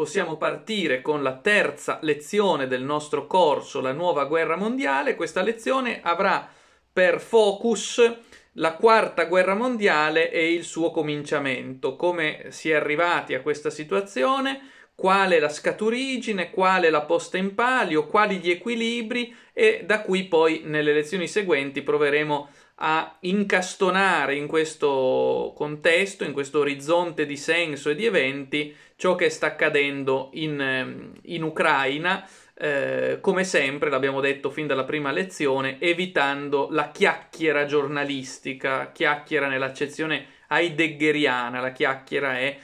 possiamo partire con la terza lezione del nostro corso, la nuova guerra mondiale. Questa lezione avrà per focus la quarta guerra mondiale e il suo cominciamento, come si è arrivati a questa situazione, qual è la scaturigine, qual è la posta in palio, quali gli equilibri? E da qui poi nelle lezioni seguenti proveremo a incastonare in questo contesto, in questo orizzonte di senso e di eventi, ciò che sta accadendo in, ehm, in Ucraina, eh, come sempre, l'abbiamo detto fin dalla prima lezione, evitando la chiacchiera giornalistica, chiacchiera nell'accezione heideggeriana, la chiacchiera è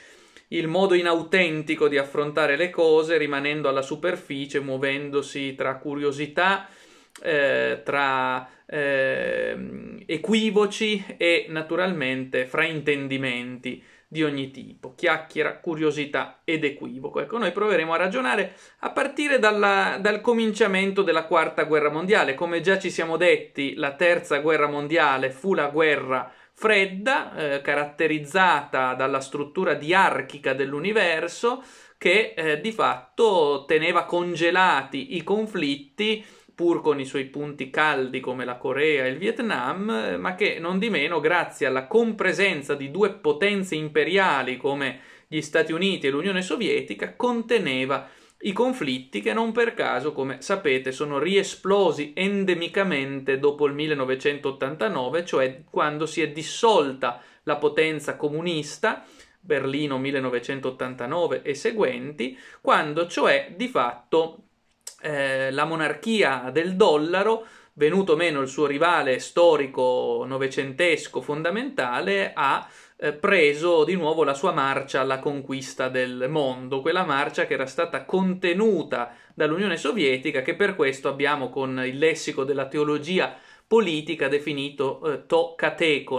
il modo inautentico di affrontare le cose, rimanendo alla superficie, muovendosi tra curiosità, eh, tra eh, equivoci e naturalmente fraintendimenti di ogni tipo, chiacchiera, curiosità ed equivoco. Ecco, noi proveremo a ragionare a partire dalla, dal cominciamento della quarta guerra mondiale. Come già ci siamo detti, la terza guerra mondiale fu la guerra fredda, eh, caratterizzata dalla struttura diarchica dell'universo, che eh, di fatto teneva congelati i conflitti pur con i suoi punti caldi come la Corea e il Vietnam, ma che non di meno, grazie alla compresenza di due potenze imperiali come gli Stati Uniti e l'Unione Sovietica, conteneva i conflitti che non per caso, come sapete, sono riesplosi endemicamente dopo il 1989, cioè quando si è dissolta la potenza comunista, Berlino 1989 e seguenti, quando cioè di fatto eh, la monarchia del dollaro, venuto meno il suo rivale storico novecentesco fondamentale, ha eh, preso di nuovo la sua marcia alla conquista del mondo, quella marcia che era stata contenuta dall'Unione Sovietica, che per questo abbiamo con il lessico della teologia politica definito eh, to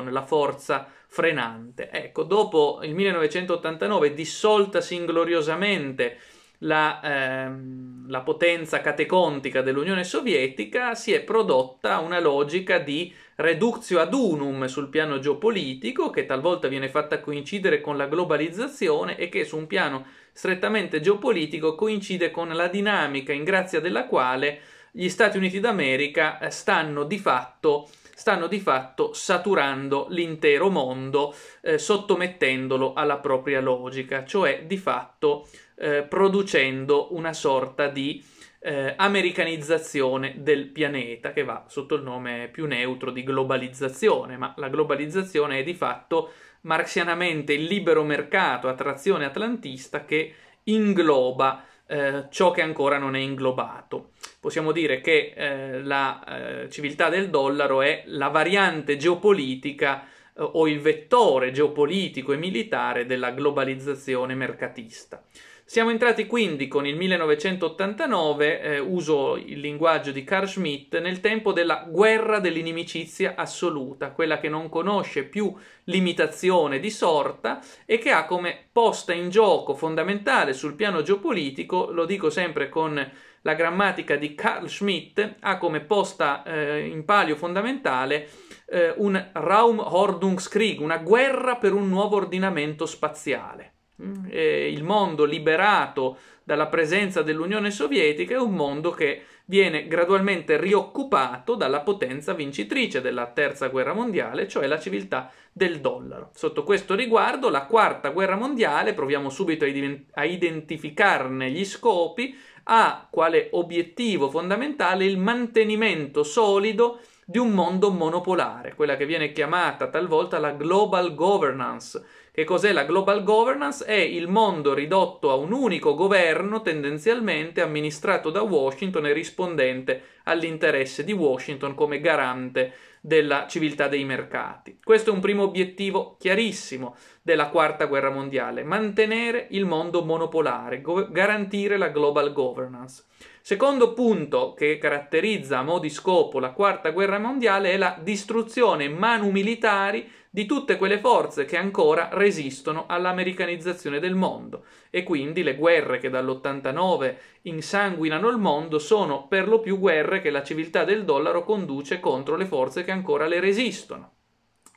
la forza frenante. Ecco, dopo il 1989, dissoltasi ingloriosamente la, ehm, la potenza catecontica dell'Unione Sovietica si è prodotta una logica di reductio ad unum sul piano geopolitico, che talvolta viene fatta coincidere con la globalizzazione e che su un piano strettamente geopolitico coincide con la dinamica in grazia della quale gli Stati Uniti d'America eh, stanno di fatto stanno di fatto saturando l'intero mondo, eh, sottomettendolo alla propria logica, cioè di fatto eh, producendo una sorta di eh, americanizzazione del pianeta che va sotto il nome più neutro di globalizzazione, ma la globalizzazione è di fatto marxianamente il libero mercato a trazione atlantista che ingloba eh, ciò che ancora non è inglobato. Possiamo dire che eh, la eh, civiltà del dollaro è la variante geopolitica eh, o il vettore geopolitico e militare della globalizzazione mercatista. Siamo entrati quindi con il 1989, eh, uso il linguaggio di Carl Schmitt, nel tempo della guerra dell'inimicizia assoluta, quella che non conosce più limitazione di sorta e che ha come posta in gioco fondamentale sul piano geopolitico, lo dico sempre con la grammatica di Carl Schmitt, ha come posta eh, in palio fondamentale eh, un Raumordnungskrieg, una guerra per un nuovo ordinamento spaziale. Mm, il mondo liberato dalla presenza dell'Unione Sovietica è un mondo che viene gradualmente rioccupato dalla potenza vincitrice della terza guerra mondiale, cioè la civiltà del dollaro. Sotto questo riguardo, la quarta guerra mondiale, proviamo subito a identificarne gli scopi, ha quale obiettivo fondamentale il mantenimento solido di un mondo monopolare, quella che viene chiamata talvolta la global governance, che cos'è la global governance? È il mondo ridotto a un unico governo, tendenzialmente amministrato da Washington e rispondente all'interesse di Washington come garante della civiltà dei mercati. Questo è un primo obiettivo chiarissimo della quarta guerra mondiale, mantenere il mondo monopolare, go- garantire la global governance. Secondo punto che caratterizza a mo' di scopo la quarta guerra mondiale è la distruzione manu militari di tutte quelle forze che ancora resistono all'americanizzazione del mondo e quindi le guerre che dall'89 insanguinano il mondo sono per lo più guerre che la civiltà del dollaro conduce contro le forze che ancora le resistono.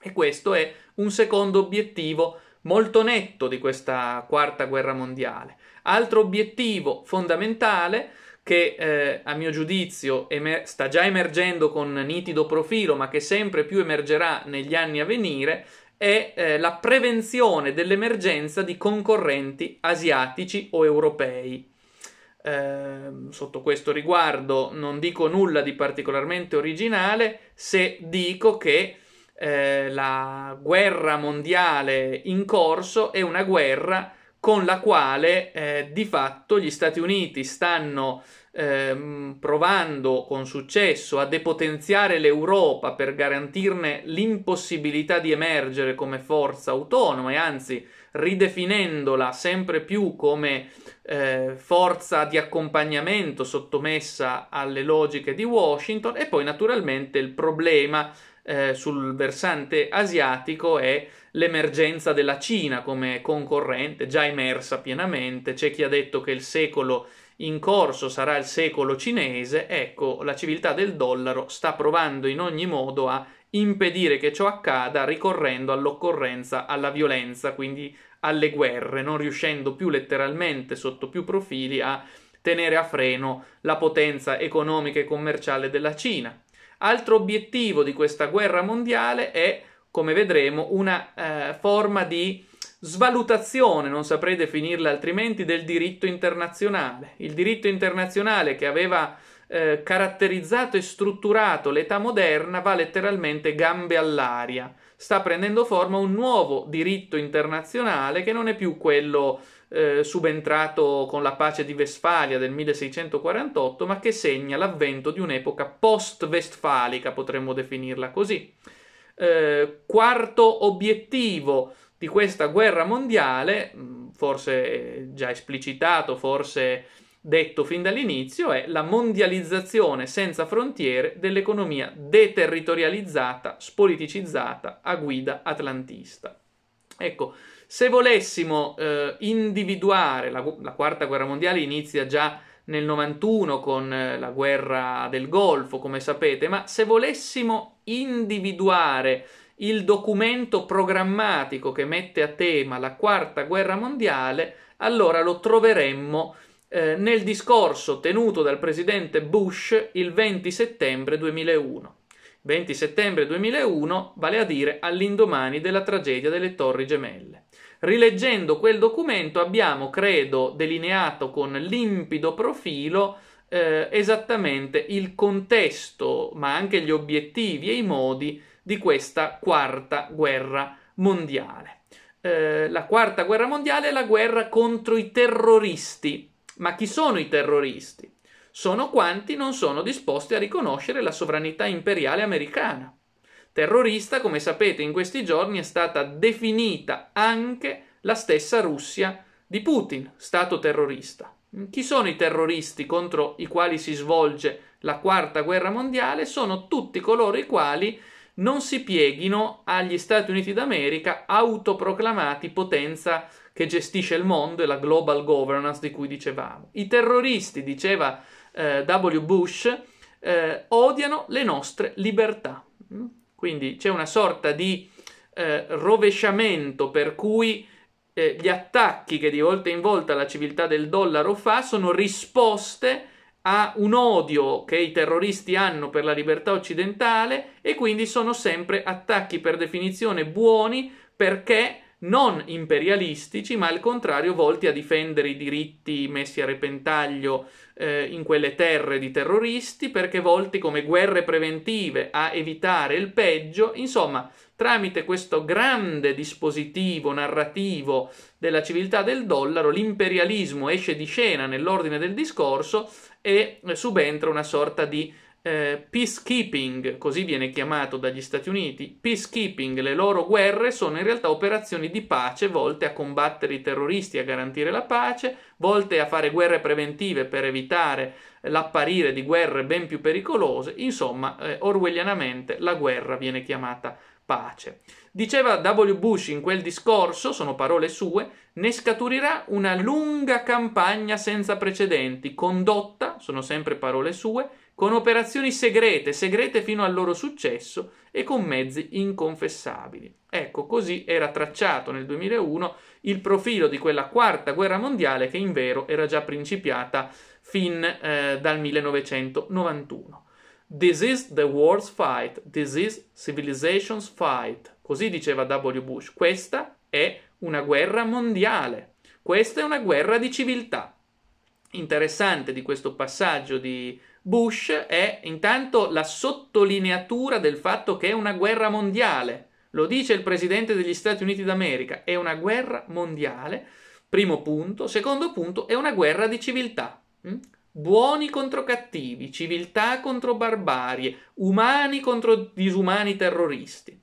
E questo è un secondo obiettivo molto netto di questa quarta guerra mondiale. Altro obiettivo fondamentale che eh, a mio giudizio emer- sta già emergendo con nitido profilo, ma che sempre più emergerà negli anni a venire, è eh, la prevenzione dell'emergenza di concorrenti asiatici o europei. Eh, sotto questo riguardo non dico nulla di particolarmente originale se dico che eh, la guerra mondiale in corso è una guerra con la quale eh, di fatto gli Stati Uniti stanno ehm, provando con successo a depotenziare l'Europa per garantirne l'impossibilità di emergere come forza autonoma e anzi ridefinendola sempre più come eh, forza di accompagnamento sottomessa alle logiche di Washington e poi naturalmente il problema eh, sul versante asiatico è l'emergenza della Cina come concorrente, già emersa pienamente. C'è chi ha detto che il secolo in corso sarà il secolo cinese, ecco, la civiltà del dollaro sta provando in ogni modo a impedire che ciò accada ricorrendo all'occorrenza, alla violenza, quindi alle guerre, non riuscendo più letteralmente sotto più profili a tenere a freno la potenza economica e commerciale della Cina. Altro obiettivo di questa guerra mondiale è, come vedremo, una eh, forma di svalutazione, non saprei definirla altrimenti, del diritto internazionale. Il diritto internazionale che aveva eh, caratterizzato e strutturato l'età moderna va letteralmente gambe all'aria. Sta prendendo forma un nuovo diritto internazionale che non è più quello eh, subentrato con la pace di Westfalia del 1648, ma che segna l'avvento di un'epoca post-westfalica, potremmo definirla così. Eh, quarto obiettivo di questa guerra mondiale, mm, forse già esplicitato, forse detto fin dall'inizio, è la mondializzazione senza frontiere dell'economia deterritorializzata, spoliticizzata a guida atlantista. Ecco, se volessimo eh, individuare, la, la, quarta guerra mondiale inizia già nel 91 con eh, la guerra del Golfo, come sapete, ma se volessimo individuare il documento programmatico che mette a tema la quarta guerra mondiale, allora lo troveremmo eh, nel discorso tenuto dal presidente Bush il 20 settembre 2001. 20 settembre 2001, vale a dire all'indomani della tragedia delle Torri Gemelle. Rileggendo quel documento abbiamo, credo, delineato con limpido profilo eh, esattamente il contesto, ma anche gli obiettivi e i modi di questa quarta guerra mondiale. Eh, la quarta guerra mondiale è la guerra contro i terroristi. Ma chi sono i terroristi? Sono quanti non sono disposti a riconoscere la sovranità imperiale americana. Terrorista, come sapete, in questi giorni è stata definita anche la stessa Russia di Putin, Stato terrorista. Chi sono i terroristi contro i quali si svolge la quarta guerra mondiale? Sono tutti coloro i quali non si pieghino agli Stati Uniti d'America, autoproclamati potenza che gestisce il mondo e la global governance di cui dicevamo. I terroristi, diceva eh, W. Bush, eh, odiano le nostre libertà. Mm? Quindi c'è una sorta di eh, rovesciamento per cui eh, gli attacchi che di volta in volta la civiltà del dollaro fa sono risposte ha un odio che i terroristi hanno per la libertà occidentale e quindi sono sempre attacchi per definizione buoni perché non imperialistici, ma al contrario volti a difendere i diritti messi a repentaglio eh, in quelle terre di terroristi, perché volti come guerre preventive a evitare il peggio, insomma, tramite questo grande dispositivo narrativo della civiltà del dollaro, l'imperialismo esce di scena nell'ordine del discorso e subentra una sorta di eh, peacekeeping, così viene chiamato dagli Stati Uniti. Peacekeeping, le loro guerre sono in realtà operazioni di pace volte a combattere i terroristi, a garantire la pace, volte a fare guerre preventive per evitare l'apparire di guerre ben più pericolose. Insomma, eh, orwellianamente la guerra viene chiamata pace. Diceva W. Bush in quel discorso, sono parole sue, ne scaturirà una lunga campagna senza precedenti, condotta, sono sempre parole sue, con operazioni segrete, segrete fino al loro successo e con mezzi inconfessabili. Ecco, così era tracciato nel 2001 il profilo di quella quarta guerra mondiale che in vero era già principiata fin eh, dal 1991. This is the world's fight, this is civilization's fight. Così diceva W. Bush. Questa è una guerra mondiale, questa è una guerra di civiltà. Interessante di questo passaggio di Bush è intanto la sottolineatura del fatto che è una guerra mondiale. Lo dice il presidente degli Stati Uniti d'America, è una guerra mondiale. Primo punto. Secondo punto, è una guerra di civiltà. Mm? Buoni contro cattivi, civiltà contro barbarie, umani contro disumani terroristi.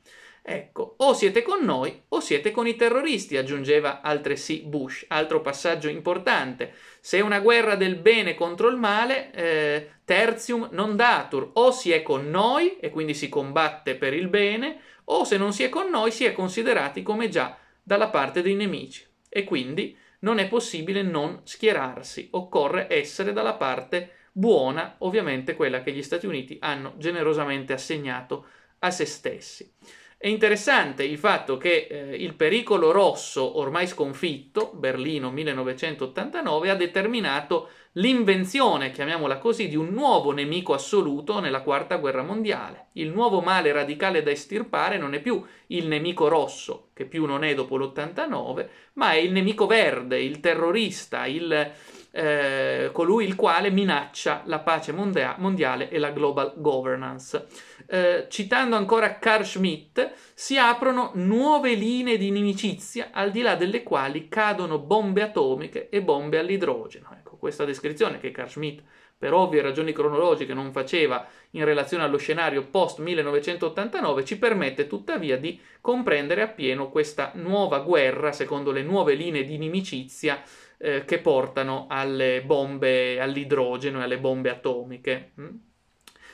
Ecco, o siete con noi o siete con i terroristi, aggiungeva altresì Bush. Altro passaggio importante. Se è una guerra del bene contro il male, eh, tertium non datur, o si è con noi e quindi si combatte per il bene, o se non si è con noi si è considerati come già dalla parte dei nemici. E quindi non è possibile non schierarsi, occorre essere dalla parte buona, ovviamente quella che gli Stati Uniti hanno generosamente assegnato a se stessi. È interessante il fatto che eh, il pericolo rosso, ormai sconfitto, Berlino 1989, ha determinato l'invenzione, chiamiamola così, di un nuovo nemico assoluto nella quarta guerra mondiale. Il nuovo male radicale da estirpare non è più il nemico rosso, che più non è dopo l'89, ma è il nemico verde, il terrorista, il, eh, colui il quale minaccia la pace mondia- mondiale e la global governance. Eh, citando ancora Carl Schmitt, si aprono nuove linee di inimicizia al di là delle quali cadono bombe atomiche e bombe all'idrogeno. Ecco, questa descrizione che Carl Schmitt per ovvie ragioni cronologiche non faceva in relazione allo scenario post 1989 ci permette tuttavia di comprendere appieno questa nuova guerra secondo le nuove linee di inimicizia eh, che portano alle bombe all'idrogeno e alle bombe atomiche. Mm?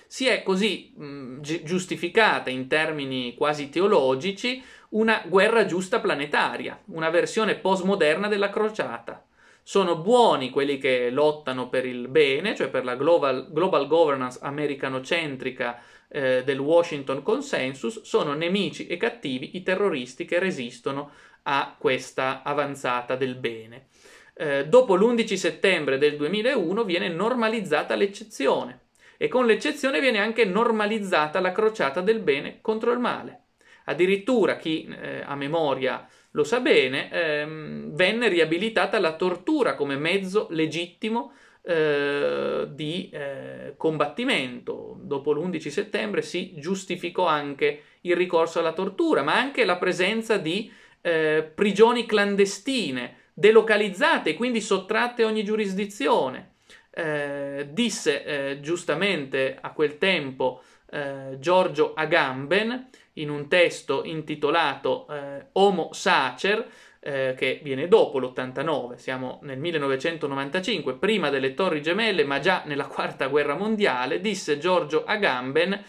Si è così mh, mm, giustificata in termini quasi teologici una guerra giusta planetaria, una versione postmoderna della crociata. Sono buoni quelli che lottano per il bene, cioè per la global, global governance americanocentrica eh, del Washington Consensus, sono nemici e cattivi i terroristi che resistono a questa avanzata del bene. Eh, dopo l'11 settembre del 2001 viene normalizzata l'eccezione e con l'eccezione viene anche normalizzata la crociata del bene contro il male. Addirittura chi eh, a memoria lo sa bene, ehm, venne riabilitata la tortura come mezzo legittimo eh, di eh, combattimento. Dopo l'11 settembre si giustificò anche il ricorso alla tortura, ma anche la presenza di eh, prigioni clandestine delocalizzate e quindi sottratte a ogni giurisdizione. Eh, disse eh, giustamente a quel tempo eh, Giorgio Agamben in un testo intitolato eh, Homo Sacer, eh, che viene dopo l'89, siamo nel 1995, prima delle Torri Gemelle, ma già nella Quarta Guerra Mondiale, disse Giorgio Agamben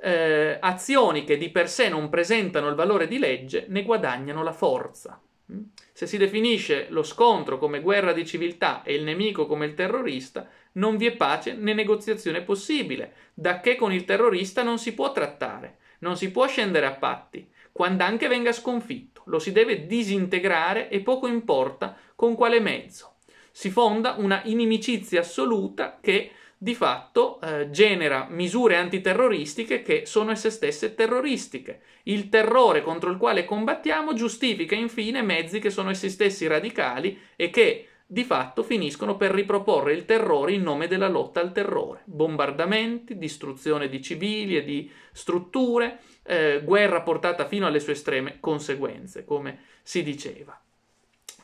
eh, azioni che di per sé non presentano il valore di legge ne guadagnano la forza. Mm? Se si definisce lo scontro come guerra di civiltà e il nemico come il terrorista, non vi è pace né negoziazione possibile, da che con il terrorista non si può trattare, non si può scendere a patti, quando anche venga sconfitto, lo si deve disintegrare e poco importa con quale mezzo. Si fonda una inimicizia assoluta che di fatto eh, genera misure antiterroristiche che sono esse stesse terroristiche. Il terrore contro il quale combattiamo giustifica infine mezzi che sono essi stessi radicali e che di fatto finiscono per riproporre il terrore in nome della lotta al terrore. Bombardamenti, distruzione di civili e di strutture, eh, guerra portata fino alle sue estreme conseguenze, come si diceva.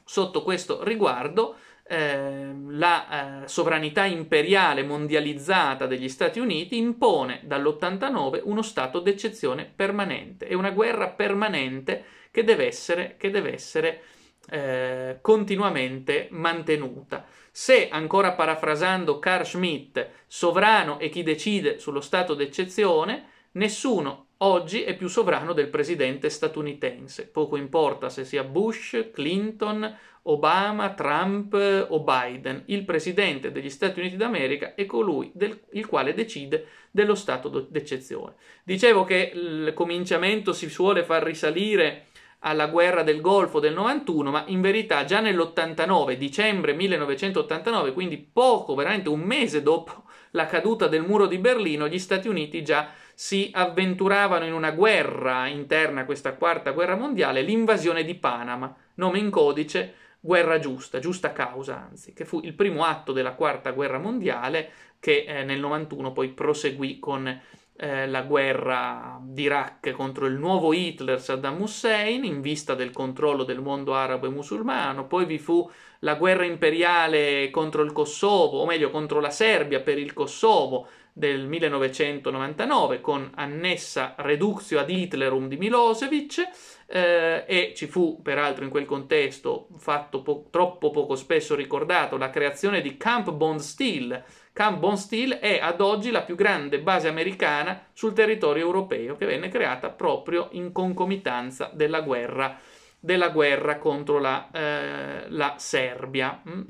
Sotto questo riguardo, Ehm, la eh, sovranità imperiale mondializzata degli Stati Uniti impone dall'89 uno stato d'eccezione permanente e una guerra permanente che deve essere, che deve essere eh, continuamente mantenuta. Se, ancora parafrasando Carl Schmitt, sovrano è chi decide sullo stato d'eccezione, nessuno oggi è più sovrano del presidente statunitense. Poco importa se sia Bush, Clinton, Obama, Trump o Biden. Il presidente degli Stati Uniti d'America è colui del, il quale decide dello stato d'eccezione. Dicevo che il cominciamento si suole far risalire alla guerra del Golfo del 91, ma in verità già nell'89, dicembre 1989, quindi poco, veramente un mese dopo la caduta del muro di Berlino, gli Stati Uniti già si avventuravano in una guerra interna questa quarta guerra mondiale, l'invasione di Panama, nome in codice guerra giusta, giusta causa anzi, che fu il primo atto della quarta guerra mondiale che eh, nel 91 poi proseguì con eh, la guerra d'Iraq contro il nuovo Hitler Saddam Hussein in vista del controllo del mondo arabo e musulmano, poi vi fu la guerra imperiale contro il Kosovo, o meglio contro la Serbia per il Kosovo del 1999 con annessa Reductio ad Hitlerum di Milosevic eh, e ci fu peraltro in quel contesto fatto po- troppo poco spesso ricordato la creazione di Camp Bondsteel Camp Bondsteel è ad oggi la più grande base americana sul territorio europeo che venne creata proprio in concomitanza della guerra, della guerra contro la, eh, la Serbia. Mm.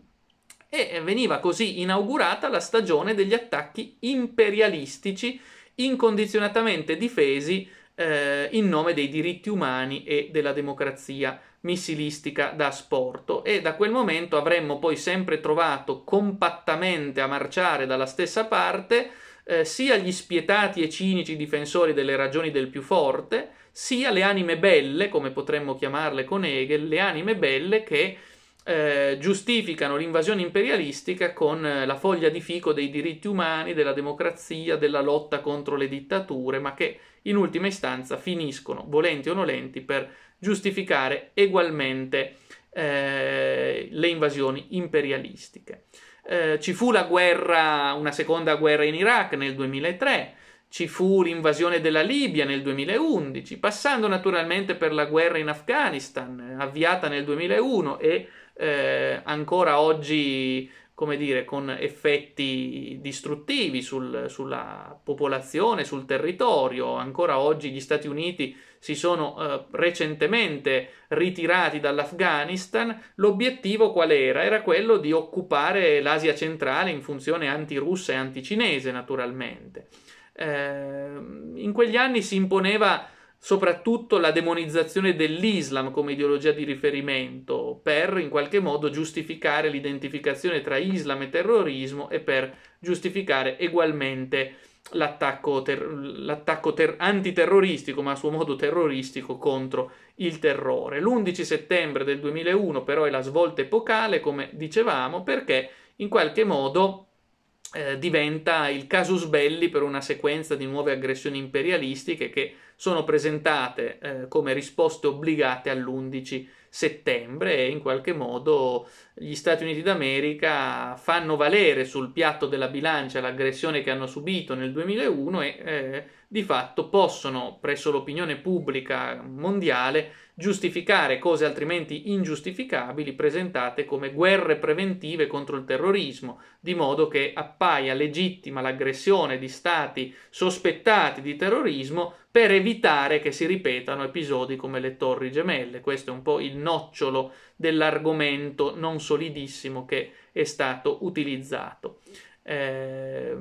E veniva così inaugurata la stagione degli attacchi imperialistici incondizionatamente difesi eh, in nome dei diritti umani e della democrazia missilistica da asporto. E da quel momento avremmo poi sempre trovato compattamente a marciare dalla stessa parte eh, sia gli spietati e cinici difensori delle ragioni del più forte, sia le anime belle, come potremmo chiamarle con Hegel, le anime belle che eh, giustificano l'invasione imperialistica con eh, la foglia di fico dei diritti umani, della democrazia, della lotta contro le dittature, ma che in ultima istanza finiscono, volenti o nolenti, per giustificare egualmente eh, le invasioni imperialistiche. Eh, ci fu la guerra, una seconda guerra in Iraq nel 2003, ci fu l'invasione della Libia nel 2011, passando naturalmente per la guerra in Afghanistan, avviata nel 2001 e eh, ancora oggi come dire, con effetti distruttivi sul, sulla popolazione, sul territorio. Ancora oggi gli Stati Uniti si sono eh, recentemente ritirati dall'Afghanistan. L'obiettivo qual era? Era quello di occupare l'Asia centrale in funzione antirussa e anticinese, naturalmente. Eh, in quegli anni si imponeva soprattutto la demonizzazione dell'Islam come ideologia di riferimento per in qualche modo giustificare l'identificazione tra Islam e terrorismo e per giustificare egualmente l'attacco, ter- l'attacco ter- antiterroristico, ma a suo modo terroristico contro il terrore. L'11 settembre del 2001 però è la svolta epocale, come dicevamo, perché in qualche modo eh, diventa il casus belli per una sequenza di nuove aggressioni imperialistiche che sono presentate eh, come risposte obbligate all'11 settembre e in qualche modo gli Stati Uniti d'America fanno valere sul piatto della bilancia l'aggressione che hanno subito nel 2001 e eh, di fatto possono presso l'opinione pubblica mondiale giustificare cose altrimenti ingiustificabili presentate come guerre preventive contro il terrorismo, di modo che appaia legittima l'aggressione di stati sospettati di terrorismo per evitare che si ripetano episodi come le torri gemelle. Questo è un po' il nocciolo dell'argomento non solidissimo che è stato utilizzato. Eh,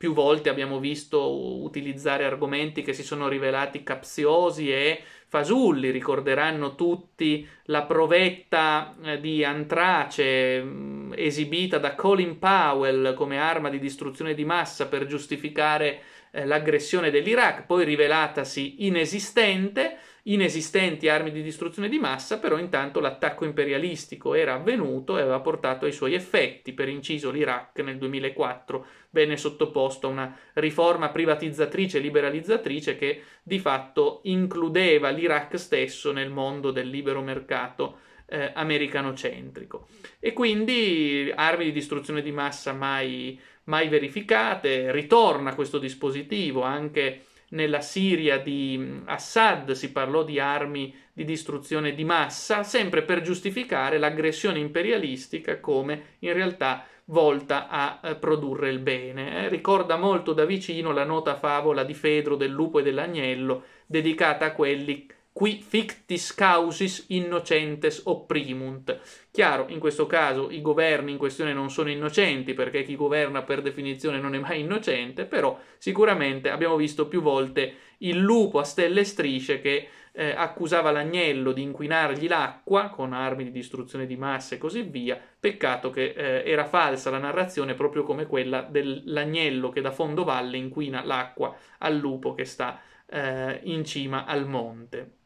più volte abbiamo visto utilizzare argomenti che si sono rivelati capziosi e fasulli, ricorderanno tutti la provetta eh, di Antrace mh, esibita da Colin Powell come arma di distruzione di massa per giustificare eh, l'aggressione dell'Iraq, poi rivelatasi inesistente, inesistenti armi di distruzione di massa, però intanto l'attacco imperialistico era avvenuto e aveva portato ai suoi effetti. Per inciso l'Iraq nel 2004 venne sottoposto a una riforma privatizzatrice e liberalizzatrice che di fatto includeva l'Iraq stesso nel mondo del libero mercato eh, americanocentrico. E quindi armi di distruzione di massa mai mai verificate, ritorna questo dispositivo anche nella Siria di Assad si parlò di armi di distruzione di massa, sempre per giustificare l'aggressione imperialistica come in realtà volta a eh, produrre il bene. Eh, ricorda molto da vicino la nota favola di Fedro del lupo e dell'agnello, dedicata a quelli qui fictis causis innocentes opprimunt. Chiaro, in questo caso i governi in questione non sono innocenti perché chi governa per definizione non è mai innocente, però sicuramente abbiamo visto più volte il lupo a stelle e strisce che eh, accusava l'agnello di inquinargli l'acqua con armi di distruzione di massa e così via. Peccato che eh, era falsa la narrazione proprio come quella dell'agnello che da fondo valle inquina l'acqua al lupo che sta eh, in cima al monte.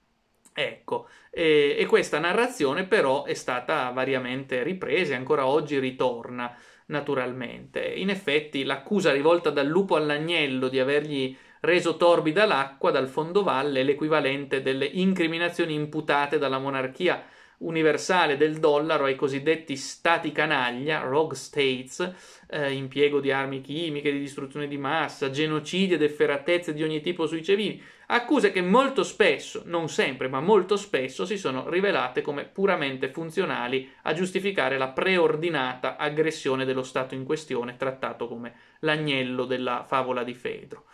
Ecco, e, e, questa narrazione però è stata variamente ripresa e ancora oggi ritorna naturalmente. In effetti l'accusa rivolta dal lupo all'agnello di avergli reso torbida l'acqua dal fondovalle è l'equivalente delle incriminazioni imputate dalla monarchia universale del dollaro ai cosiddetti stati canaglia, rogue states, eh, impiego di armi chimiche, di distruzione di massa, genocidio ed efferatezze di ogni tipo sui civili, accuse che molto spesso, non sempre, ma molto spesso si sono rivelate come puramente funzionali a giustificare la preordinata aggressione dello Stato in questione, trattato come l'agnello della favola di Fedro.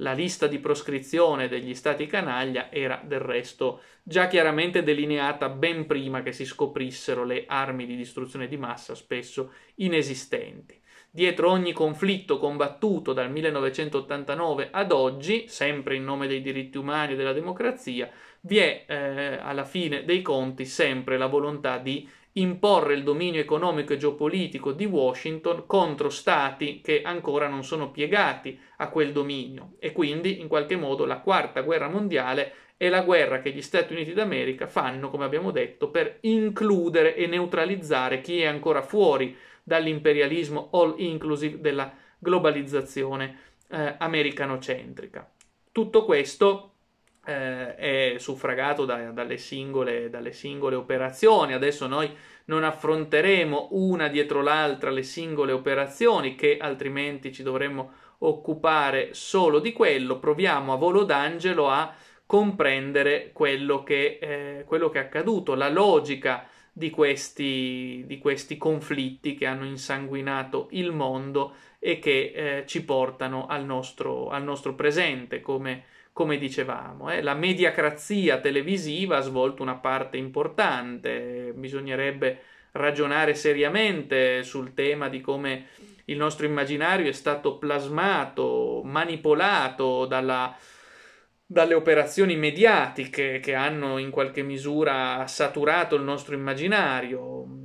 La lista di proscrizione degli stati canaglia era del resto già chiaramente delineata ben prima che si scoprissero le armi di distruzione di massa, spesso inesistenti. Dietro ogni conflitto combattuto dal 1989 ad oggi, sempre in nome dei diritti umani e della democrazia, vi è eh, alla fine dei conti sempre la volontà di imporre il dominio economico e geopolitico di Washington contro stati che ancora non sono piegati a quel dominio e quindi in qualche modo la quarta guerra mondiale è la guerra che gli Stati Uniti d'America fanno, come abbiamo detto, per includere e neutralizzare chi è ancora fuori dall'imperialismo all inclusive della globalizzazione eh, americanocentrica. Tutto questo eh, è suffragato da, dalle, singole, dalle singole operazioni. Adesso noi non affronteremo una dietro l'altra le singole operazioni, che altrimenti ci dovremmo occupare solo di quello. Proviamo a volo d'angelo a comprendere quello che, eh, quello che è accaduto, la logica di questi, di questi, conflitti che hanno insanguinato il mondo e che eh, ci portano al nostro, al nostro presente, come, come dicevamo. Eh. La mediacrazia televisiva ha svolto una parte importante, bisognerebbe ragionare seriamente sul tema di come il nostro immaginario è stato plasmato, manipolato dalla, dalle operazioni mediatiche che hanno in qualche misura saturato il nostro immaginario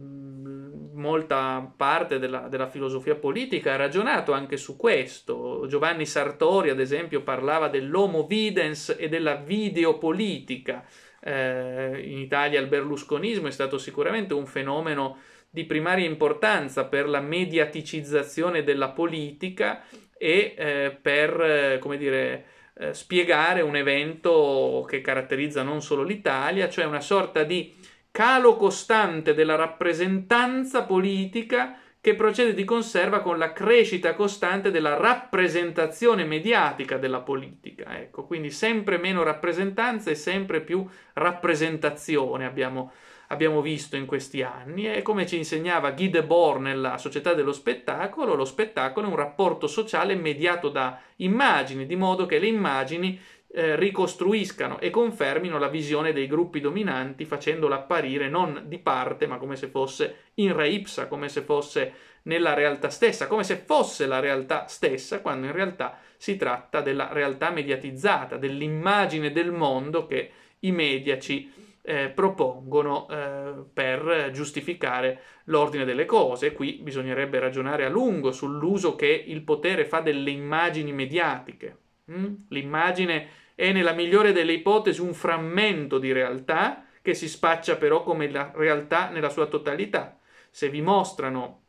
molta parte della, della, filosofia politica ha ragionato anche su questo. Giovanni Sartori, ad esempio, parlava dell'homo videns e della videopolitica. Eh, in Italia il berlusconismo è stato sicuramente un fenomeno di primaria importanza per la mediaticizzazione della politica e eh, per, eh, come dire, eh, spiegare un evento che caratterizza non solo l'Italia, cioè una sorta di calo costante della rappresentanza politica che procede di conserva con la crescita costante della rappresentazione mediatica della politica. Ecco, quindi sempre meno rappresentanza e sempre più rappresentazione abbiamo, abbiamo visto in questi anni e come ci insegnava Guy Debord nella società dello spettacolo, lo spettacolo è un rapporto sociale mediato da immagini, di modo che le immagini eh, ricostruiscano e confermino la visione dei gruppi dominanti facendola apparire non di parte ma come se fosse in re ipsa, come se fosse nella realtà stessa, come se fosse la realtà stessa, quando in realtà si tratta della realtà mediatizzata, dell'immagine del mondo che i media ci eh, propongono eh, per giustificare l'ordine delle cose. Qui bisognerebbe ragionare a lungo sull'uso che il potere fa delle immagini mediatiche. Mm? L'immagine è nella migliore delle ipotesi un frammento di realtà che si spaccia però come la realtà nella sua totalità. Se vi mostrano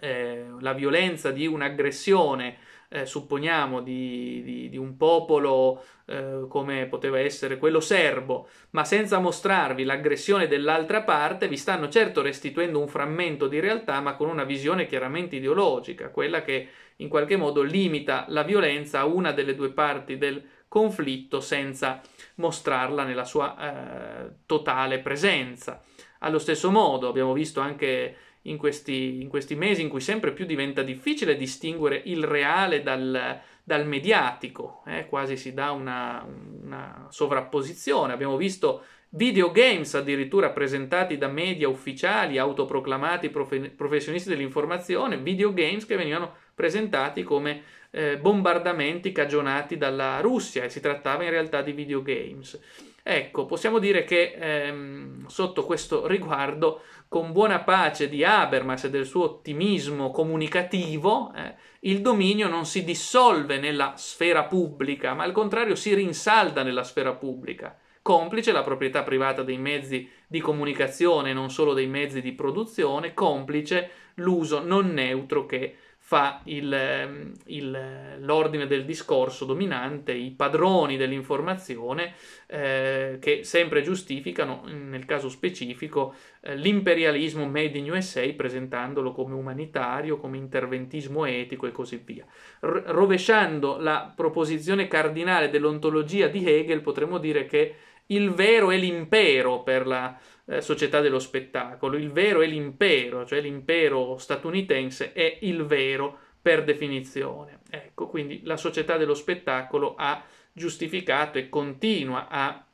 eh, la violenza di un'aggressione, eh, supponiamo, di, di, di, un popolo eh, come poteva essere quello serbo, ma senza mostrarvi l'aggressione dell'altra parte, vi stanno certo restituendo un frammento di realtà, ma con una visione chiaramente ideologica, quella che in qualche modo limita la violenza a una delle due parti del conflitto senza mostrarla nella sua eh, totale presenza. Allo stesso modo abbiamo visto anche in questi, in questi, mesi in cui sempre più diventa difficile distinguere il reale dal, dal mediatico, eh? quasi si dà una, una sovrapposizione. Abbiamo visto videogames addirittura presentati da media ufficiali, autoproclamati profe- professionisti dell'informazione, videogames che venivano presentati come eh, bombardamenti cagionati dalla Russia e si trattava in realtà di videogames. Ecco, possiamo dire che ehm, sotto questo riguardo, con buona pace di Habermas e del suo ottimismo comunicativo, eh, il dominio non si dissolve nella sfera pubblica, ma al contrario si rinsalda nella sfera pubblica complice la proprietà privata dei mezzi di comunicazione, non solo dei mezzi di produzione, complice l'uso non neutro che fa il, ehm, il, l'ordine del discorso dominante, i padroni dell'informazione eh, che sempre giustificano, nel caso specifico, eh, l'imperialismo made in USA presentandolo come umanitario, come interventismo etico e così via. R- rovesciando la proposizione cardinale dell'ontologia di Hegel, potremmo dire che il vero è l'impero per la eh, società dello spettacolo, il vero è l'impero, cioè l'impero statunitense è il vero per definizione. Ecco, quindi la società dello spettacolo ha giustificato e continua a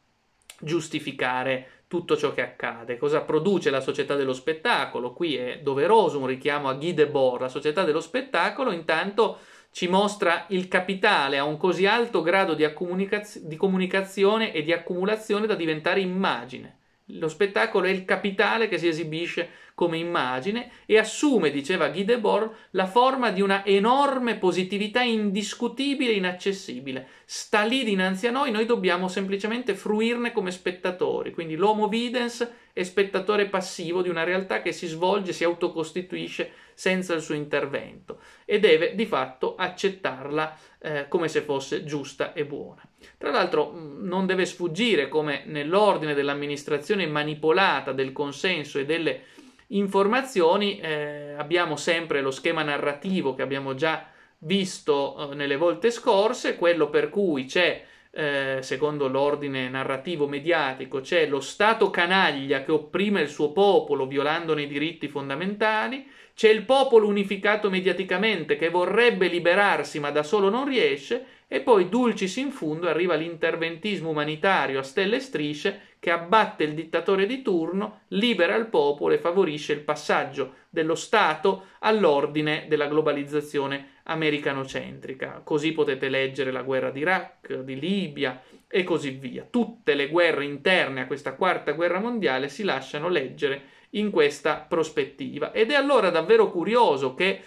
giustificare tutto ciò che accade. Cosa produce la società dello spettacolo? Qui è doveroso un richiamo a Guy Debord. La società dello spettacolo intanto ci mostra il capitale a un così alto grado di, di comunicazione e di accumulazione da diventare immagine. Lo spettacolo è il capitale che si esibisce come immagine e assume, diceva Guy Debord, la forma di una enorme positività indiscutibile e inaccessibile. Sta lì dinanzi a noi, noi dobbiamo semplicemente fruirne come spettatori. Quindi l'homo videns è spettatore passivo di una realtà che si svolge, si autocostituisce senza il suo intervento e deve di fatto accettarla eh, come se fosse giusta e buona. Tra l'altro mm, non deve sfuggire come nell'ordine dell'amministrazione manipolata del consenso e delle informazioni eh, abbiamo sempre lo schema narrativo che abbiamo già visto eh, nelle volte scorse, quello per cui c'è eh, secondo l'ordine narrativo mediatico, c'è lo Stato canaglia che opprime il suo popolo violandone i diritti fondamentali, c'è il popolo unificato mediaticamente che vorrebbe liberarsi ma da solo non riesce, e poi dulcis in fundo arriva l'interventismo umanitario a stelle e strisce che abbatte il dittatore di turno, libera il popolo e favorisce il passaggio dello Stato all'ordine della globalizzazione americanocentrica. Così potete leggere la guerra d'Iraq, di Libia e così via. Tutte le guerre interne a questa quarta guerra mondiale si lasciano leggere in questa prospettiva. Ed è allora davvero curioso che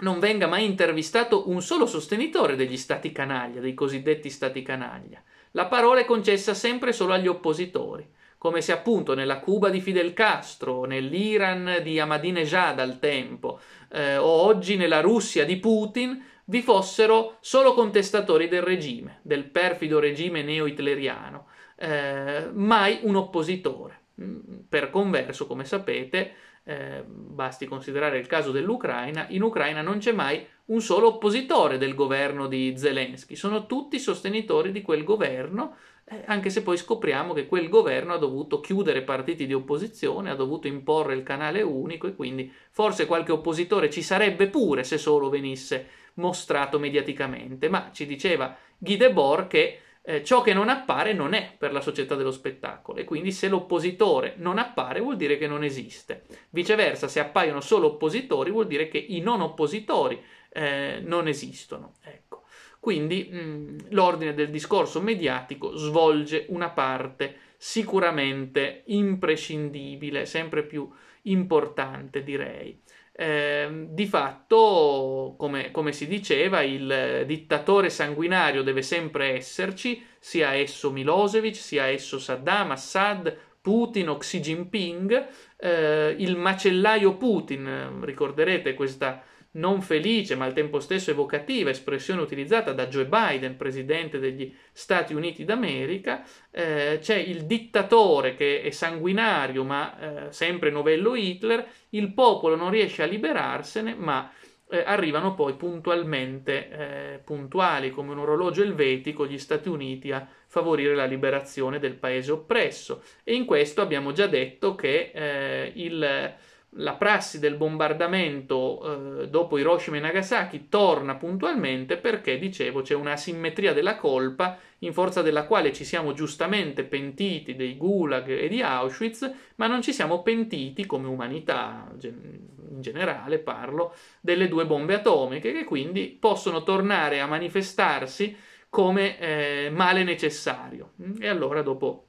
non venga mai intervistato un solo sostenitore degli stati canaglia, dei cosiddetti stati canaglia. La parola è concessa sempre solo agli oppositori, come se appunto nella Cuba di Fidel Castro, nell'Iran di Ahmadinejad al tempo, eh, o oggi nella Russia di Putin, vi fossero solo contestatori del regime, del perfido regime neo-hitleriano, eh, mai un oppositore. Mm, per converso, come sapete, eh, basti considerare il caso dell'Ucraina, in Ucraina non c'è mai un solo oppositore del governo di Zelensky, sono tutti sostenitori di quel governo, eh, anche se poi scopriamo che quel governo ha dovuto chiudere partiti di opposizione, ha dovuto imporre il canale unico e quindi forse qualche oppositore ci sarebbe pure se solo venisse mostrato mediaticamente, ma ci diceva Guy Debord che eh, ciò che non appare non è per la società dello spettacolo e quindi se l'oppositore non appare vuol dire che non esiste. Viceversa, se appaiono solo oppositori vuol dire che i non oppositori eh, non esistono. Ecco. Quindi mh, l'ordine del discorso mediatico svolge una parte sicuramente imprescindibile, sempre più importante direi. Eh, di fatto, come, come, si diceva, il dittatore sanguinario deve sempre esserci, sia esso Milosevic, sia esso Saddam, Assad, Putin o Xi Jinping. Eh, il macellaio Putin, ricorderete questa non felice ma al tempo stesso evocativa espressione utilizzata da Joe Biden, presidente degli Stati Uniti d'America, eh, c'è il dittatore che è sanguinario ma eh, sempre novello Hitler, il popolo non riesce a liberarsene ma eh, arrivano poi puntualmente, eh, puntuali come un orologio elvetico, gli Stati Uniti a favorire la liberazione del paese oppresso. E in questo abbiamo già detto che eh, il la prassi del bombardamento eh, dopo Hiroshima e Nagasaki torna puntualmente perché, dicevo, c'è una simmetria della colpa in forza della quale ci siamo giustamente pentiti dei gulag e di Auschwitz, ma non ci siamo pentiti come umanità, in generale parlo, delle due bombe atomiche che quindi possono tornare a manifestarsi come eh, male necessario. E allora dopo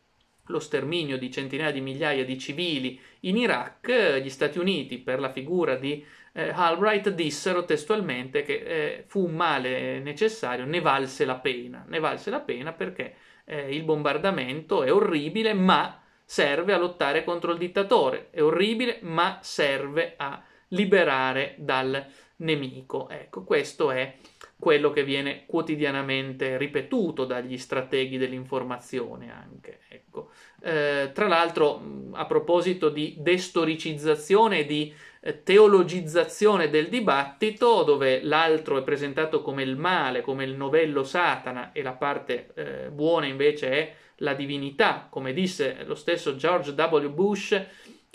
lo sterminio di centinaia di migliaia di civili in Iraq, gli Stati Uniti, per la figura di eh, Albright, dissero testualmente che eh, fu un male necessario, ne valse la pena. Ne valse la pena perché eh, il bombardamento è orribile, ma serve a lottare contro il dittatore. È orribile, ma serve a liberare dal nemico. Ecco, questo è quello che viene quotidianamente ripetuto dagli strateghi dell'informazione anche. Ecco. Eh, tra l'altro, a proposito di destoricizzazione e di eh, teologizzazione del dibattito, dove l'altro è presentato come il male, come il novello Satana, e la parte eh, buona invece è la divinità, come disse lo stesso George W. Bush,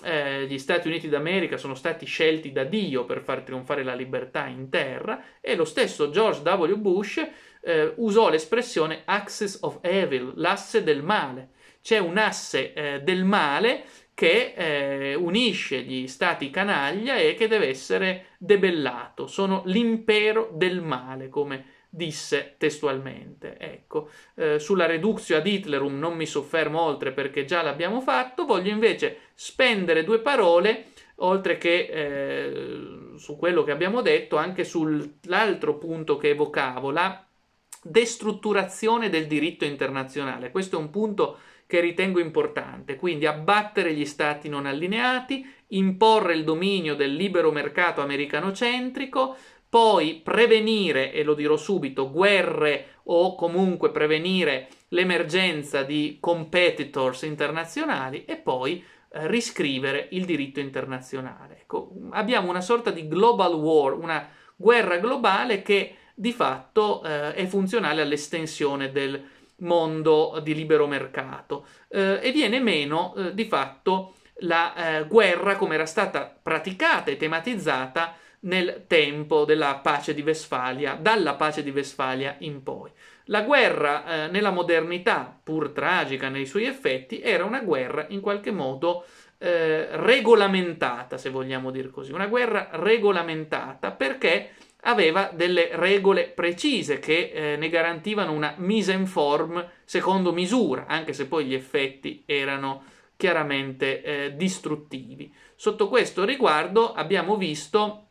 eh, gli Stati Uniti d'America sono stati scelti da Dio per far trionfare la libertà in terra e lo stesso George W. Bush eh, usò l'espressione axis of evil, l'asse del male. C'è un asse eh, del male che eh, unisce gli stati canaglia e che deve essere debellato. Sono l'impero del male, come disse testualmente. Ecco, eh, sulla reductio ad Hitlerum non mi soffermo oltre perché già l'abbiamo fatto, voglio invece spendere due parole oltre che eh, su quello che abbiamo detto, anche sull'altro punto che evocavo, la destrutturazione del diritto internazionale. Questo è un punto che ritengo importante, quindi abbattere gli stati non allineati, imporre il dominio del libero mercato americano-centrico, poi prevenire, e lo dirò subito, guerre o comunque prevenire l'emergenza di competitors internazionali e poi eh, riscrivere il diritto internazionale. Ecco, abbiamo una sorta di global war, una guerra globale che di fatto eh, è funzionale all'estensione del mondo di libero mercato eh, e viene meno eh, di fatto la eh, guerra come era stata praticata e tematizzata nel tempo della pace di Westfalia, dalla pace di Westfalia in poi. La guerra eh, nella modernità, pur tragica nei suoi effetti, era una guerra in qualche modo eh, regolamentata, se vogliamo dire così, una guerra regolamentata perché aveva delle regole precise che eh, ne garantivano una mise in forme secondo misura, anche se poi gli effetti erano chiaramente eh, distruttivi. Sotto questo riguardo abbiamo visto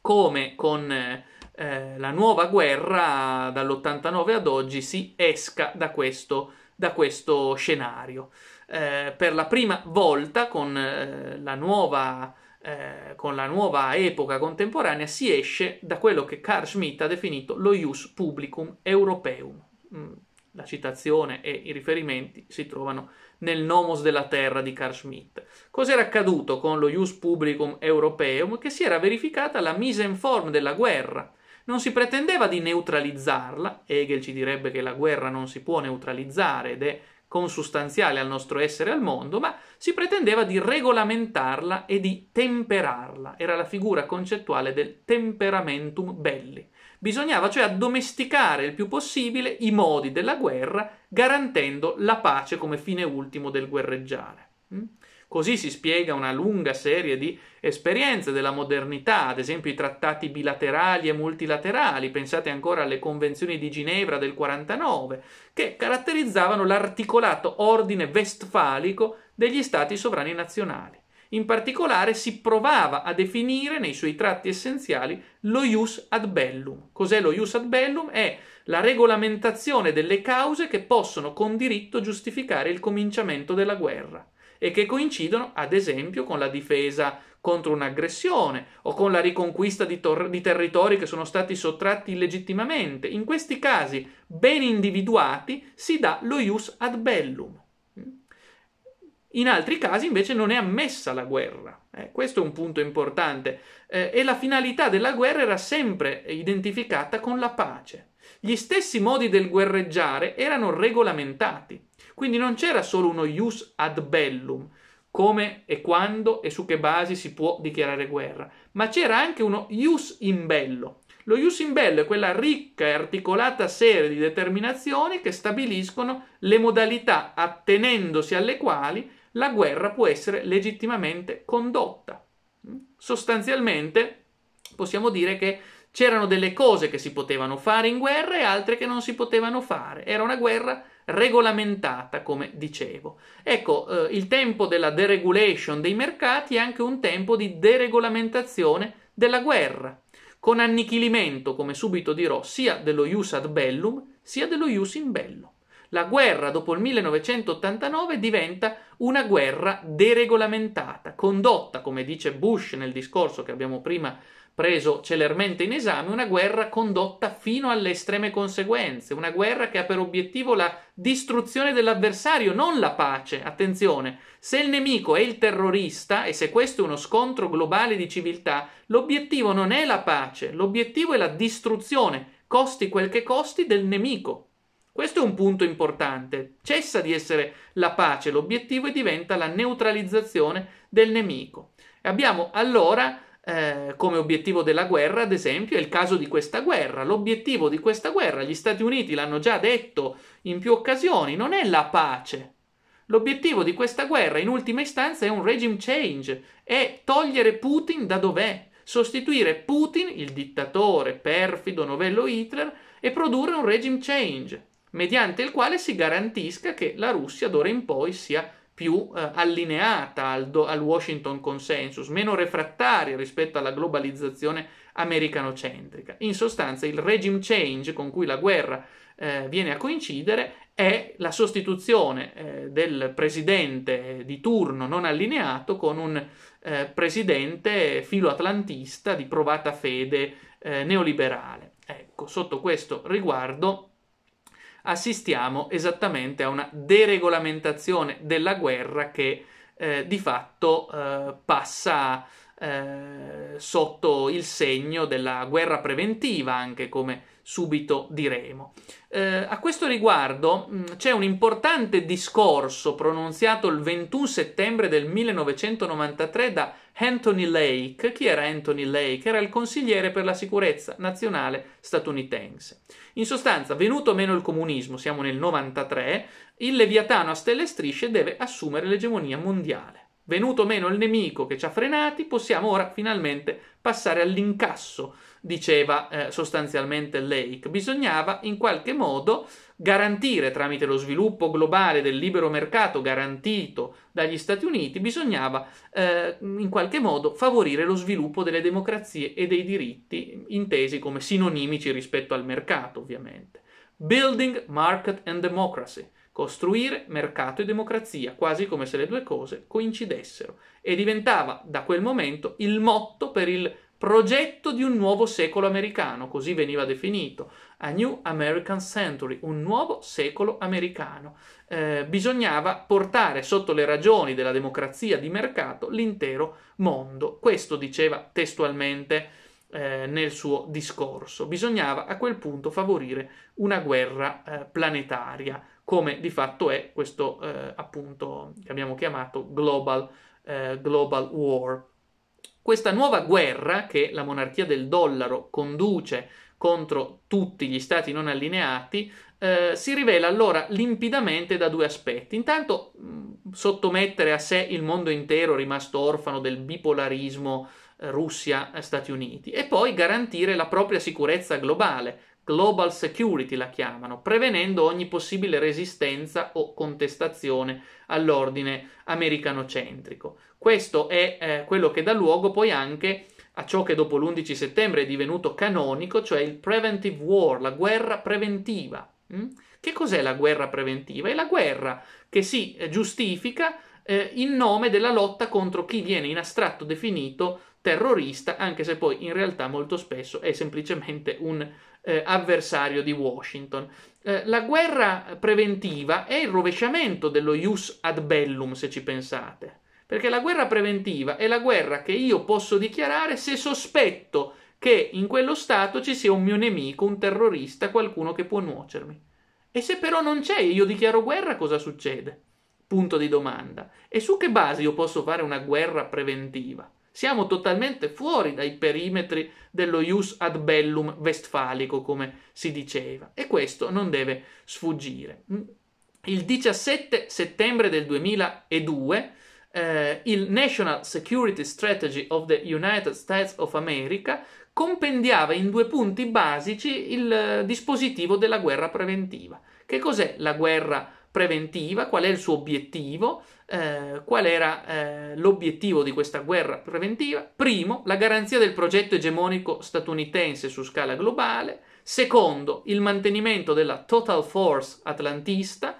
come con eh, la nuova guerra dall'89 ad oggi si esca da questo, da questo scenario. Eh, per la prima volta con, eh, la nuova, eh, con la nuova epoca contemporanea si esce da quello che Carl Schmitt ha definito lo ius publicum europeum. Mm, la citazione e i riferimenti si trovano nel Nomos della Terra di Carl Schmitt. Cos'era accaduto con lo Ius Publicum Europeum? Che si era verificata la mise in forme della guerra. Non si pretendeva di neutralizzarla, Hegel ci direbbe che la guerra non si può neutralizzare ed è consustanziale al nostro essere al mondo, ma si pretendeva di regolamentarla e di temperarla. Era la figura concettuale del temperamentum belli. Bisognava cioè addomesticare il più possibile i modi della guerra, garantendo la pace come fine ultimo del guerreggiare. Mm? Così si spiega una lunga serie di esperienze della modernità, ad esempio i trattati bilaterali e multilaterali, pensate ancora alle convenzioni di Ginevra del 49, che caratterizzavano l'articolato ordine westfalico degli stati sovrani nazionali. In particolare si provava a definire nei suoi tratti essenziali lo ius ad bellum. Cos'è lo ius ad bellum? È la regolamentazione delle cause che possono con diritto giustificare il cominciamento della guerra e che coincidono, ad esempio, con la difesa contro un'aggressione o con la riconquista di, tor- di, territori che sono stati sottratti illegittimamente. In questi casi, ben individuati, si dà lo ius ad bellum. In altri casi invece non è ammessa la guerra. Eh, questo è un punto importante. Eh, e la finalità della guerra era sempre identificata con la pace. Gli stessi modi del guerreggiare erano regolamentati. Quindi non c'era solo uno ius ad bellum, come e quando e su che basi si può dichiarare guerra, ma c'era anche uno ius in bello. Lo ius in bello è quella ricca e articolata serie di determinazioni che stabiliscono le modalità attenendosi alle quali la guerra può essere legittimamente condotta. Sostanzialmente possiamo dire che c'erano delle cose che si potevano fare in guerra e altre che non si potevano fare. Era una guerra regolamentata, come dicevo. Ecco, eh, il tempo della deregulation dei mercati è anche un tempo di deregolamentazione della guerra, con annichilimento, come subito dirò, sia dello ius ad bellum sia dello ius in bello. La guerra dopo il 1989 diventa una guerra deregolamentata, condotta, come dice Bush nel discorso che abbiamo prima preso celermente in esame, una guerra condotta fino alle estreme conseguenze, una guerra che ha per obiettivo la distruzione dell'avversario, non la pace. Attenzione, se il nemico è il terrorista e se questo è uno scontro globale di civiltà, l'obiettivo non è la pace, l'obiettivo è la distruzione, costi quel che costi, del nemico. Questo è un punto importante. Cessa di essere la pace l'obiettivo e diventa la neutralizzazione del nemico. Abbiamo allora eh, come obiettivo della guerra, ad esempio, è il caso di questa guerra. L'obiettivo di questa guerra, gli Stati Uniti l'hanno già detto in più occasioni, non è la pace. L'obiettivo di questa guerra, in ultima istanza, è un regime change, è togliere Putin da dov'è, sostituire Putin, il dittatore perfido novello Hitler, e produrre un regime change, mediante il quale si garantisca che la Russia d'ora in poi sia più eh, allineata al, do, al, Washington Consensus, meno refrattaria rispetto alla globalizzazione americanocentrica. In sostanza, il regime change con cui la guerra eh, viene a coincidere è la sostituzione eh, del presidente di turno non allineato con un eh, presidente filoatlantista di provata fede eh, neoliberale. Ecco, sotto questo riguardo assistiamo esattamente a una deregolamentazione della guerra che eh, di fatto eh, passa eh, sotto il segno della guerra preventiva, anche come subito diremo. Eh, a questo riguardo mm, c'è un importante discorso pronunziato il 21 settembre del 1993 da Anthony Lake. Chi era Anthony Lake? Era il consigliere per la sicurezza nazionale statunitense. In sostanza, venuto meno il comunismo, siamo nel 93, il Leviatano a stelle e strisce deve assumere l'egemonia mondiale. Venuto meno il nemico che ci ha frenati, possiamo ora finalmente passare all'incasso, diceva eh, sostanzialmente Lake. Bisognava in qualche modo garantire tramite lo sviluppo globale del libero mercato garantito dagli Stati Uniti, bisognava eh, in qualche modo favorire lo sviluppo delle democrazie e dei diritti, intesi come sinonimici rispetto al mercato, ovviamente. Building Market and Democracy costruire mercato e democrazia, quasi come se le due cose coincidessero, e diventava da quel momento il motto per il progetto di un nuovo secolo americano, così veniva definito, a New American Century, un nuovo secolo americano. Eh, bisognava portare sotto le ragioni della democrazia di mercato l'intero mondo. Questo diceva testualmente eh, nel suo discorso. Bisognava a quel punto favorire una guerra eh, planetaria come di fatto è questo eh, appunto che abbiamo chiamato global, eh, global war. Questa nuova guerra che la monarchia del dollaro conduce contro tutti gli stati non allineati eh, si rivela allora limpidamente da due aspetti. Intanto sottomettere a sé il mondo intero rimasto orfano del bipolarismo eh, Russia-Stati Uniti e poi garantire la propria sicurezza globale Global Security la chiamano, prevenendo ogni possibile resistenza o contestazione all'ordine americanocentrico. Questo è eh, quello che dà luogo poi anche a ciò che dopo l'11 settembre è divenuto canonico, cioè il preventive war, la guerra preventiva. Mm? Che cos'è la guerra preventiva? È la guerra che si giustifica eh, in nome della lotta contro chi viene in astratto definito terrorista, anche se poi in realtà molto spesso è semplicemente un eh, avversario di Washington. Eh, la guerra preventiva è il rovesciamento dello ius ad bellum, se ci pensate. Perché la guerra preventiva è la guerra che io posso dichiarare se sospetto che in quello Stato ci sia un mio nemico, un terrorista, qualcuno che può nuocermi. E se però non c'è e io dichiaro guerra, cosa succede? Punto di domanda. E su che base io posso fare una guerra preventiva? Siamo totalmente fuori dai perimetri dello ius ad bellum westfalico, come si diceva, e questo non deve sfuggire. Il 17 settembre del 2002 eh, il National Security Strategy of the United States of America compendiava in due punti basici il eh, dispositivo della guerra preventiva. Che cos'è la guerra preventiva? Qual è il suo obiettivo? Eh, qual era eh, l'obiettivo di questa guerra preventiva? Primo, la garanzia del progetto egemonico statunitense su scala globale. Secondo, il mantenimento della total force atlantista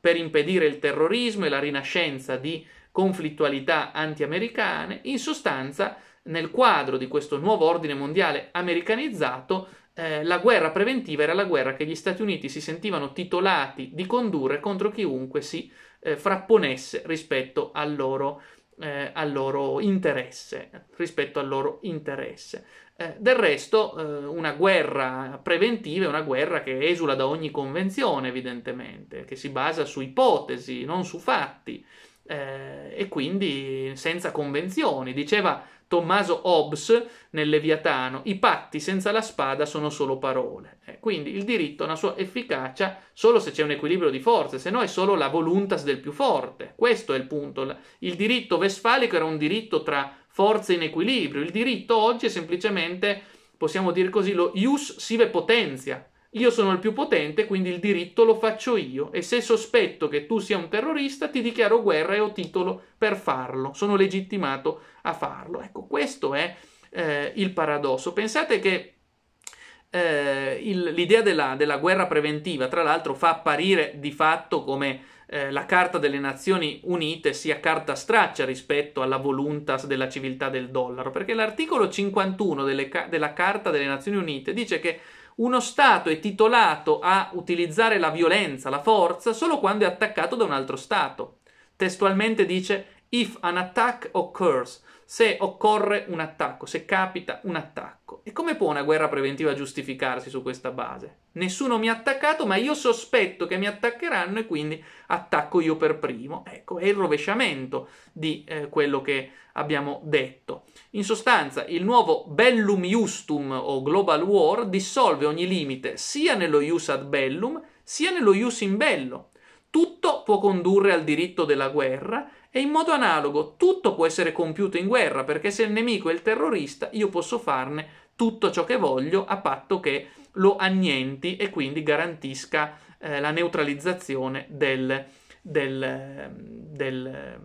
per impedire il terrorismo e la rinascenza di conflittualità anti-americane. In sostanza, nel quadro di questo nuovo ordine mondiale americanizzato, eh, la guerra preventiva era la guerra che gli Stati Uniti si sentivano titolati di condurre contro chiunque si eh, frapponesse rispetto al loro, eh, al loro interesse. Rispetto al loro interesse. Eh, del resto, eh, una guerra preventiva è una guerra che esula da ogni convenzione, evidentemente, che si basa su ipotesi, non su fatti. Eh, e quindi senza convenzioni. Diceva Tommaso Hobbes nel Leviatano, i patti senza la spada sono solo parole. Eh, quindi il diritto ha una sua efficacia solo se c'è un equilibrio di forze, se no è solo la voluntas del più forte. Questo è il punto. Il diritto westfalico era un diritto tra forze in equilibrio, il diritto oggi è semplicemente, possiamo dire così, lo ius sive potentia, io sono il più potente, quindi il diritto lo faccio io e se sospetto che tu sia un terrorista ti dichiaro guerra e ho titolo per farlo, sono legittimato a farlo. Ecco, questo è eh, il paradosso. Pensate che eh, il, l'idea della, della, guerra preventiva, tra l'altro, fa apparire di fatto come eh, la Carta delle Nazioni Unite sia carta straccia rispetto alla voluntas della civiltà del dollaro, perché l'articolo 51 delle, della Carta delle Nazioni Unite dice che uno Stato è titolato a utilizzare la violenza, la forza, solo quando è attaccato da un altro Stato. Testualmente dice if an attack occurs, se occorre un attacco, se capita un attacco. E come può una guerra preventiva giustificarsi su questa base? Nessuno mi ha attaccato, ma io sospetto che mi attaccheranno e quindi attacco io per primo. Ecco, è il rovesciamento di eh, quello che abbiamo detto. In sostanza, il nuovo bellum justum o global war dissolve ogni limite sia nello ius ad bellum sia nello ius in bello. Tutto può condurre al diritto della guerra e in modo analogo tutto può essere compiuto in guerra perché se il nemico è il terrorista io posso farne tutto ciò che voglio a patto che lo annienti e quindi garantisca eh, la neutralizzazione del, del, del,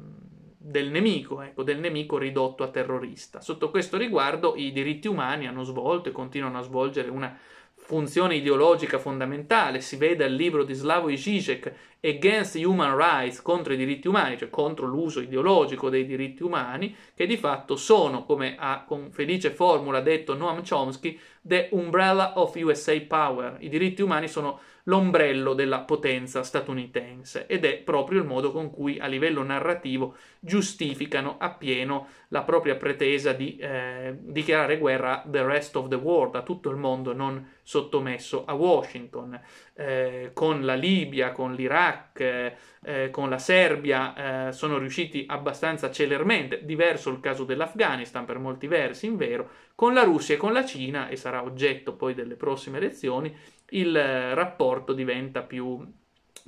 del nemico, ecco, del nemico ridotto a terrorista. Sotto questo riguardo i diritti umani hanno svolto e continuano a svolgere una funzione ideologica fondamentale, si vede al libro di Slavoj Žižek Against Human Rights, contro i diritti umani, cioè contro l'uso ideologico dei diritti umani, che di fatto sono, come ha con felice formula detto Noam Chomsky, the umbrella of USA power. I diritti umani sono l'ombrello della potenza statunitense ed è proprio il modo con cui a livello narrativo giustificano appieno la propria pretesa di eh, dichiarare guerra the rest of the world, a tutto il mondo non sottomesso a Washington. Eh, con la Libia, con l'Iraq, eh, con la Serbia eh, sono riusciti abbastanza celermente, diverso il caso dell'Afghanistan per molti versi, in vero, con la Russia e con la Cina, e sarà oggetto poi delle prossime elezioni, il eh, rapporto diventa più,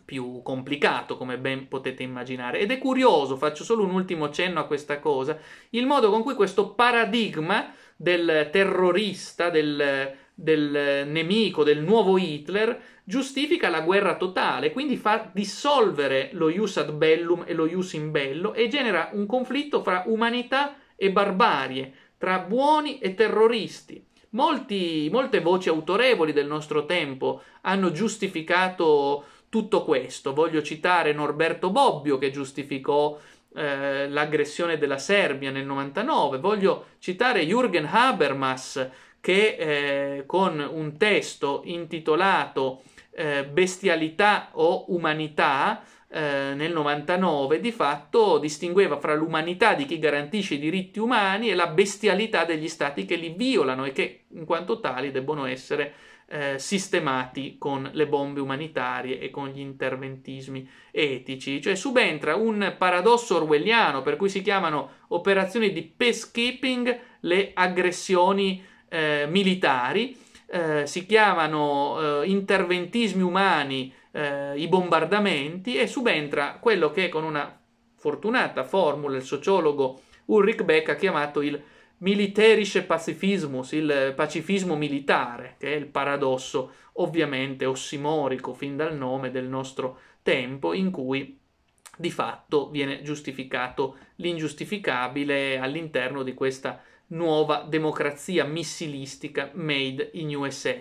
più complicato, come ben potete immaginare. Ed è curioso, faccio solo un ultimo cenno a questa cosa, il modo con cui questo paradigma del terrorista, del, del nemico, del nuovo Hitler, giustifica la guerra totale, quindi fa dissolvere lo ius ad bellum e lo ius in bello e genera un conflitto fra umanità e barbarie, tra buoni e terroristi. Molti, molte voci autorevoli del nostro tempo hanno giustificato tutto questo. Voglio citare Norberto Bobbio che giustificò eh, l'aggressione della Serbia nel 99. Voglio citare Jürgen Habermas che eh, con un testo intitolato eh, Bestialità o umanità eh, nel 99 di fatto distingueva fra l'umanità di chi garantisce i diritti umani e la bestialità degli stati che li violano e che in quanto tali debbono essere eh, sistemati con le bombe umanitarie e con gli interventismi etici. Cioè subentra un paradosso orwelliano per cui si chiamano operazioni di peacekeeping le aggressioni eh, militari, eh, si chiamano eh, interventismi umani eh, i bombardamenti e subentra quello che con una fortunata formula il sociologo Ulrich Beck ha chiamato il militarische pacifismus, il pacifismo militare, che è il paradosso ovviamente ossimorico fin dal nome del nostro tempo, in cui di fatto viene giustificato l'ingiustificabile all'interno di questa nuova democrazia missilistica made in USA,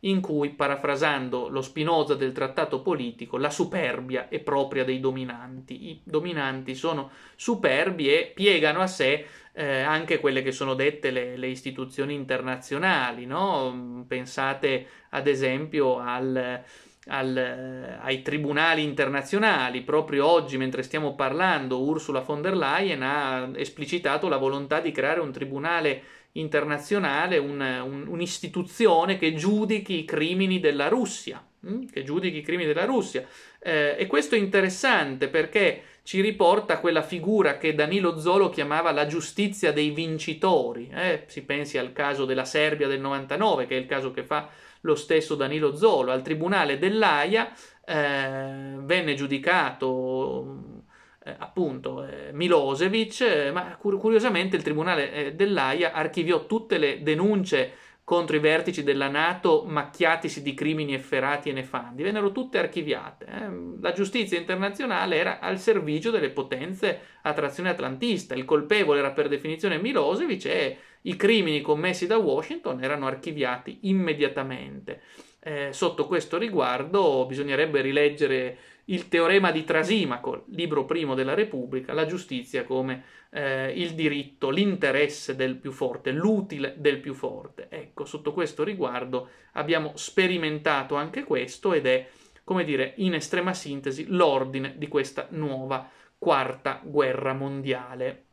in cui, parafrasando lo Spinoza del trattato politico, la superbia è propria dei dominanti. I dominanti sono superbi e piegano a sé eh, anche quelle che sono dette le, le istituzioni internazionali, no? Pensate ad esempio al al, ai tribunali internazionali. Proprio oggi, mentre stiamo parlando, Ursula von der Leyen ha esplicitato la volontà di creare un tribunale internazionale, un, un, un'istituzione che giudichi i crimini della Russia. Hm? Che giudichi i crimini della Russia. Eh, e questo è interessante perché ci riporta a quella figura che Danilo Zolo chiamava la giustizia dei vincitori. Eh? Si pensi al caso della Serbia del 99, che è il caso che fa lo stesso Danilo Zolo. Al tribunale dell'AIA eh, venne giudicato eh, appunto eh, Milosevic, eh, ma curiosamente il tribunale eh, dell'AIA archiviò tutte le denunce contro i vertici della Nato macchiatisi di crimini efferati e nefandi, vennero tutte archiviate. Eh. La giustizia internazionale era al servizio delle potenze a trazione atlantista, il colpevole era per definizione Milosevic e i crimini commessi da Washington erano archiviati immediatamente. Eh, sotto questo riguardo bisognerebbe rileggere il teorema di Trasimaco, libro primo della Repubblica, la giustizia come eh, il diritto, l'interesse del più forte, l'utile del più forte. Ecco, sotto questo riguardo abbiamo sperimentato anche questo ed è, come dire, in estrema sintesi, l'ordine di questa nuova quarta guerra mondiale.